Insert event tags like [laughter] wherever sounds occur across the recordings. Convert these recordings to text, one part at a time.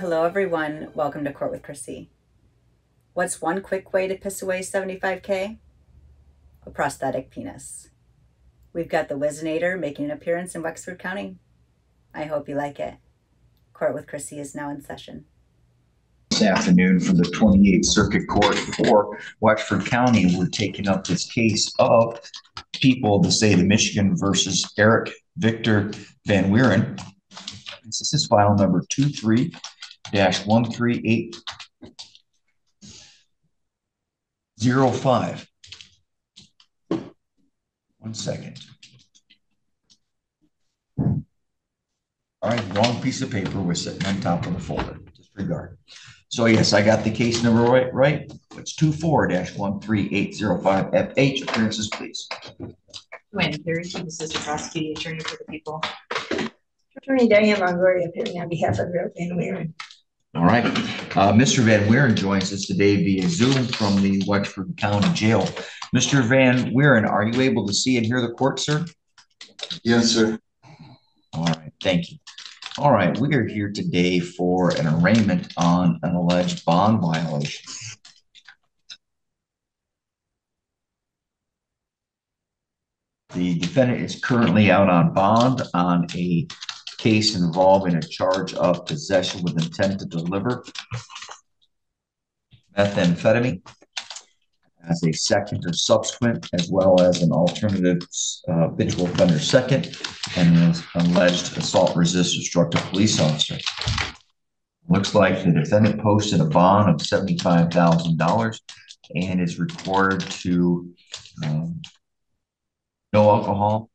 Hello, everyone. Welcome to Court with Krissy. What's one quick way to piss away 75K? A prosthetic penis. We've got the Whizzinator making an appearance in Wexford County. I hope you like it. Court with Krissy is now in session. This afternoon from the 28th Circuit Court for Wexford County, we're taking up this case of people of the state of Michigan versus Eric Victor Van Wieren. This is file number 23 138 05. One second. All right, wrong piece of paper was sitting on top of the folder. Disregard. So yes, I got the case number right. Right. It's two four dash one three eight zero five FH. Appearances, please. Joanne Carey, Assistant Prosecuting Attorney for the People. Attorney Diane Longoria appearing on behalf of Eric Van Wieren. All right. Uh, Mr. Van Wieren joins us today via Zoom from the Wexford County Jail. Mr. Van Wieren, are you able to see and hear the court, sir? Yes, sir. All right. Thank you. All right. We are here today for an arraignment on an alleged bond violation. The defendant is currently out on bond on a case involving a charge of possession with intent to deliver methamphetamine as a second or subsequent, as well as an alternative uh, habitual offender second, and an alleged assault resist destructive police officer. Looks like the defendant posted a bond of $75,000 and is required to um, no alcohol,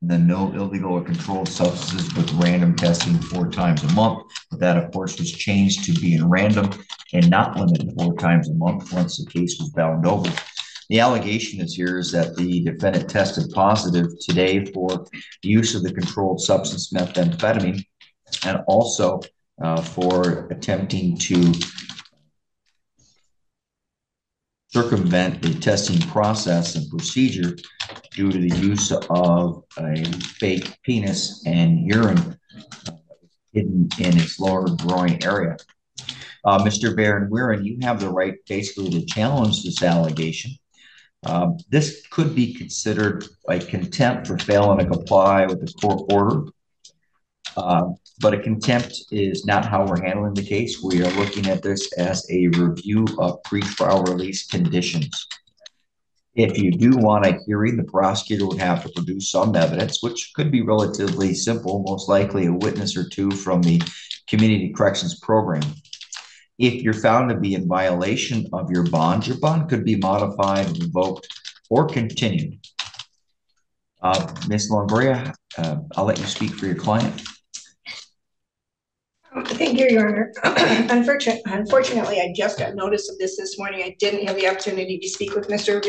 and then no illegal or controlled substances with random testing four times a month. But that, of course, was changed to being random and not limited four times a month once the case was bound over. The allegation is here is that the defendant tested positive today for use of the controlled substance methamphetamine and also uh, for attempting to circumvent the testing process and procedure due to the use of a fake penis and urine uh, hidden in its lower groin area. Uh, Mr. Van Wieren, you have the right basically to challenge this allegation. Um, this could be considered a contempt for failing to comply with the court order. Uh, but a contempt is not how we're handling the case. We are looking at this as a review of pretrial release conditions. If you do want a hearing, the prosecutor would have to produce some evidence, which could be relatively simple, most likely a witness or two from the community corrections program. If you're found to be in violation of your bond, your bond could be modified, revoked, or continued. Uh, Ms. Longoria, uh, I'll let you speak for your client. Thank you, Your Honor. [clears throat] Unfortunately, unfortunately, I just got notice of this this morning. I didn't have the opportunity to speak with Mr.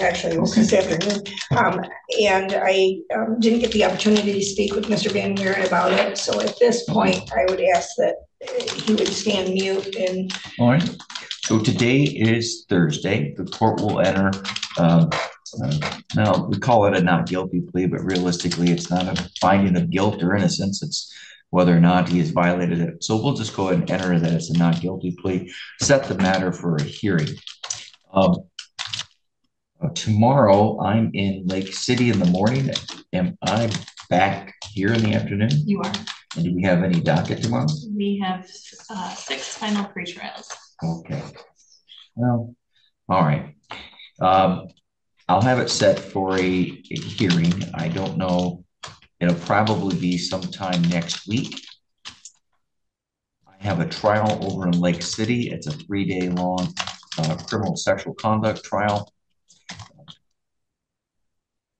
Actually, it was this afternoon. Um, and I um, didn't get the opportunity to speak with Mr. Van Wieren about it. So at this point, I would ask that uh, he would stand mute and. All right. So today is Thursday. The court will enter. Um, uh, now we call it a not guilty plea, but realistically, it's not a finding of guilt or innocence. It's whether or not he has violated it. So we'll just go ahead and enter that as a not guilty plea, set the matter for a hearing. Um, uh, tomorrow, I'm in Lake City in the morning. Am I back here in the afternoon? You are. And do we have any docket tomorrow? We have uh, six final pre-trials. Okay. Well, all right. Um, I'll have it set for a, a hearing. I don't know It'll probably be sometime next week. I have a trial over in Lake City. It's a three-day long uh, criminal sexual conduct trial.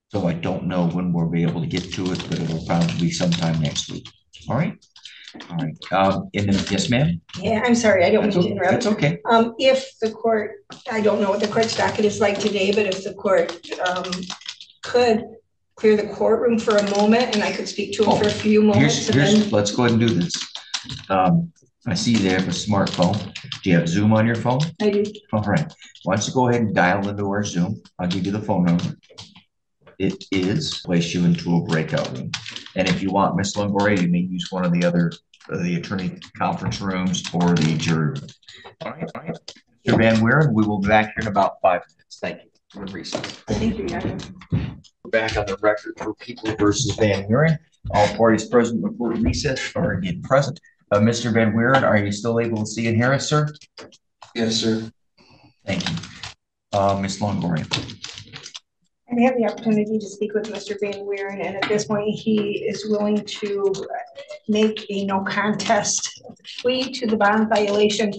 So I don't know when we'll be able to get to it, but it'll probably be sometime next week. All right. All right. Um, and then, yes, ma'am. Yeah, I'm sorry, I don't mean to interrupt. That's okay. Um, if the court, I don't know what the court's docket is like today, but if the court um, could clear the courtroom for a moment and I could speak to him for a few moments. Here's, here's, then, let's go ahead and do this. Um, I see you have a smartphone. Do you have Zoom on your phone? I do, All right. Why don't you go ahead and dial into our Zoom? I'll give you the phone number. It is place you into a breakout room. And if you want Miss Longoria, you may use one of the other the attorney conference rooms or the jury. room. All right, all right. Mr. Van Weeren, we will be back here in about five minutes. Thank you. We're recess. Thank you. We're back on the record for People versus Van Weeren. All parties present before recess are again present. Uh, Mr. Van Weeren, are you still able to see and hear us, sir? Yes, sir. Thank you. Uh, Ms. Longoria. I have the opportunity to speak with Mr. Van Weeren, and at this point, he is willing to make a no contest plea to the bond violation.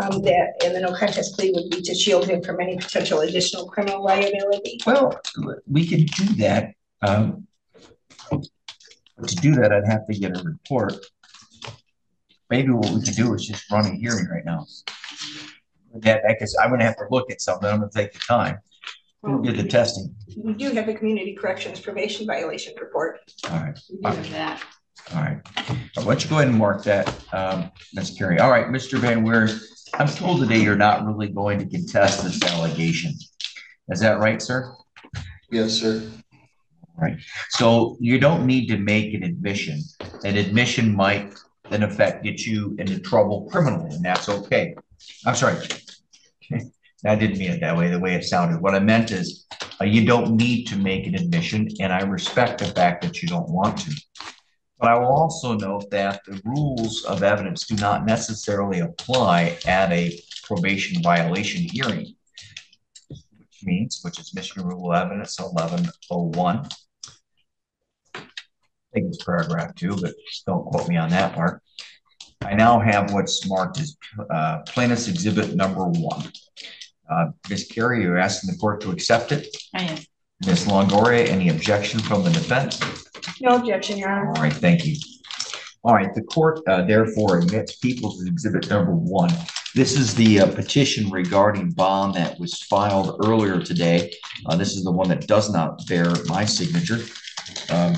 Um, that, and the no contest plea would be to shield him from any potential additional criminal liability. Well, we could do that. Um, to do that, I'd have to get a report. Maybe what we could do is just run a hearing right now. That, because I'm gonna have to look at something, I'm gonna take the time, Well, get the testing. We do have a community corrections probation violation report. All right, We do have that. All right. Why don't you go ahead and mark that, um, Ms. Carey. All right, Mr. Van Weeren, I'm told today you're not really going to contest this allegation. Is that right, sir? Yes, sir. All right. So you don't need to make an admission. An admission might in effect get you into trouble criminally, and that's okay. I'm sorry. [laughs] I didn't mean it that way, the way it sounded. What I meant is, uh, you don't need to make an admission, and I respect the fact that you don't want to. But I will also note that the rules of evidence do not necessarily apply at a probation violation hearing. Which means, which is Michigan Rule of Evidence eleven oh one. I think it's paragraph two, but don't quote me on that part. I now have what's marked as uh, plaintiff's exhibit number one. Uh, Ms. Carey, you're asking the court to accept it. I am. Ms. Longoria, any objection from the defense? No objection, Your Honor. All right, thank you. All right, the court uh, therefore admits People's Exhibit Number One. This is the uh, petition regarding bond that was filed earlier today. Uh, This is the one that does not bear my signature. Um,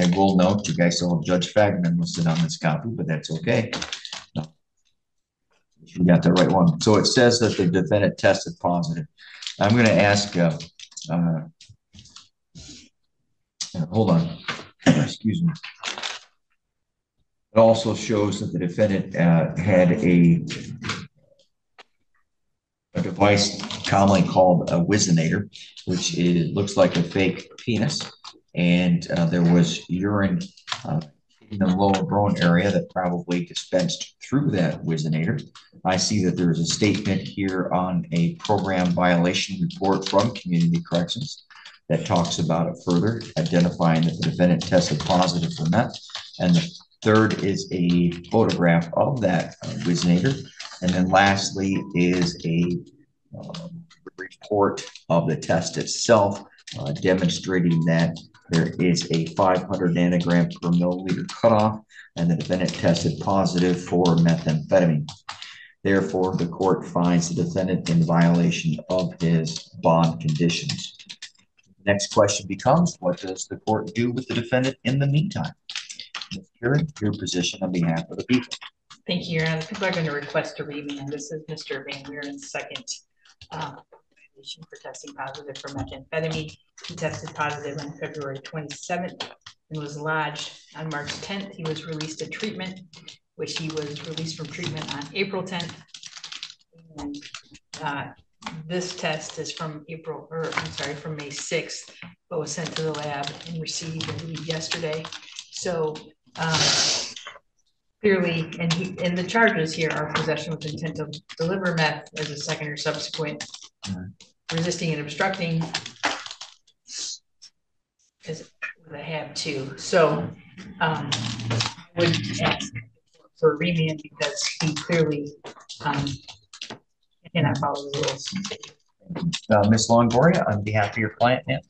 I will note, you guys saw Judge Fagman listed on this copy, but that's okay. You got the right one. So it says that the defendant tested positive. I'm gonna ask, uh, uh, uh, hold on, excuse me. It also shows that the defendant uh, had a a device commonly called a Whizzinator, which looks like a fake penis. And uh, there was urine uh, in the lower groin area that probably dispensed through that Whizzinator. I see that there's a statement here on a program violation report from Community Corrections that talks about it further, identifying that the defendant tested positive for meth. And the third is a photograph of that uh, Whizzinator. And then lastly is a um, report of the test itself, uh, demonstrating that there is a 500 nanogram per milliliter cutoff, and the defendant tested positive for methamphetamine. Therefore, the court finds the defendant in violation of his bond conditions. Next question becomes, what does the court do with the defendant in the meantime? Ms. Curran, your position on behalf of the people. Thank you, Your Honor. People are going to request a remand. This is Mr. Van Weeren's second violation for testing positive for methamphetamine. He tested positive on February twenty-seventh and was lodged on March tenth. He was released to treatment, which he was released from treatment on April tenth. And uh, this test is from April, or I'm sorry, from May sixth, but was sent to the lab and received, yesterday. So um, clearly, and he, and the charges here are possession with intent to deliver meth as a second or subsequent, Mhm. resisting and obstructing. Is what I have too, so, um, would ask for a remand because he clearly, um, cannot follow the rules. Uh, Ms. Longoria, on behalf of your client, ma'am?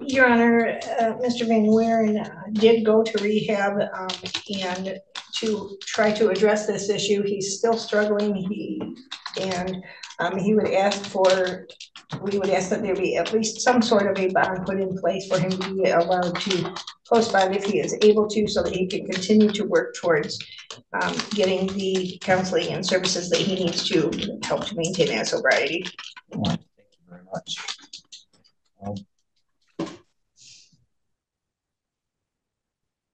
Your Honor, uh, Mr. Van Weeren uh, did go to rehab, um, and to try to address this issue, he's still struggling, he, and, um, he would ask for, we would ask that there be at least some sort of a bond put in place for him to be allowed to post bond if he is able to, so that he can continue to work towards, um, getting the counseling and services that he needs to help to maintain that sobriety. Thank you very much. Um,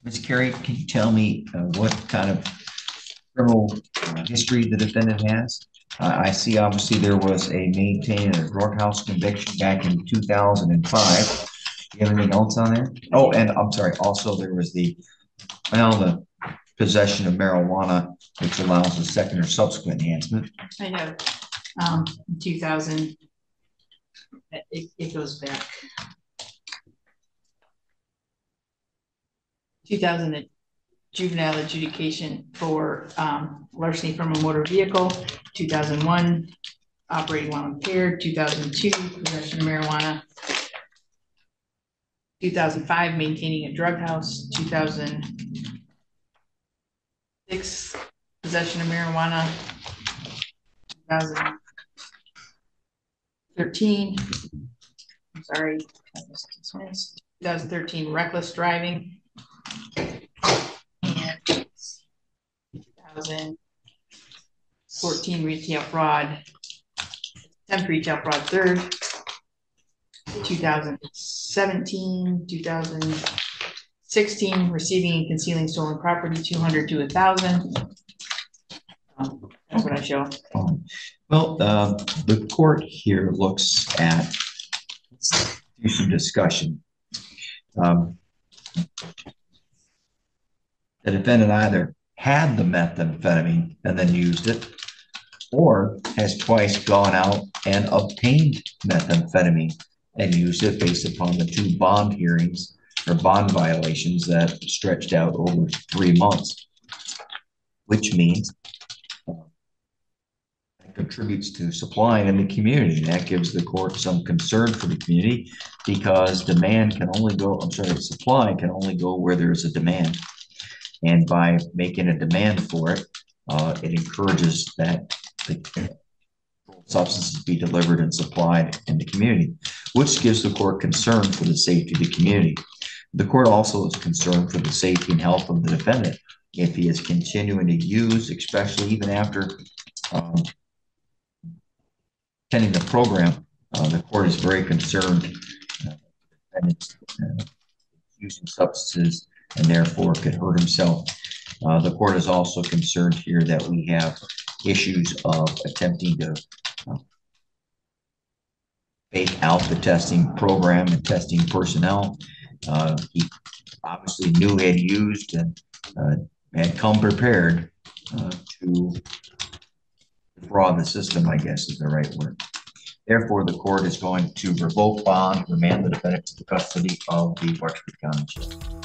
Ms. Carey, can you tell me uh, what kind of criminal uh, history the defendant has? Uh, I see obviously there was a maintained a drug house conviction back in two thousand and five. Do you have anything else on there? Oh, and I'm sorry, also there was the, well, the possession of marijuana, which allows a second or subsequent enhancement. I have, um, two thousand. It, it goes back. Two thousand juvenile adjudication for, um, larceny from a motor vehicle, two thousand one. Operating while impaired, two thousand two, possession of marijuana. Two thousand five, maintaining a drug house, two thousand six, possession of marijuana. Two thousand thirteen, I'm sorry, that was dismissed. Two thousand thirteen reckless driving. And two thousand fourteen retail fraud. Tenth retail fraud third. 2017, 2016, receiving and concealing stolen property, two hundred to thousand. Um, That's what I show. Well, uh, the court here looks at, let's do some discussion. Um, The defendant either had the methamphetamine and then used it, or has twice gone out and obtained methamphetamine and used it based upon the two bond hearings or bond violations that stretched out over three months. Which means uh, contributes to supplying in the community. And that gives the court some concern for the community because demand can only go, I'm sorry, supply can only go where there's a demand. And by making a demand for it, uh, it encourages that the substances be delivered and supplied in the community, which gives the court concern for the safety of the community. The court also is concerned for the safety and health of the defendant if he is continuing to use, especially even after um, attending the program, uh, the court is very concerned uh, defendant, uh, using substances and therefore could hurt himself. Uh, the court is also concerned here that we have issues of attempting to uh, fake out the testing program and testing personnel. Uh, he obviously knew he had used and uh, had come prepared uh, to defraud the system, I guess is the right word. Therefore, the court is going to revoke bond, remand the defendant to the custody of the Wexford County Sheriff.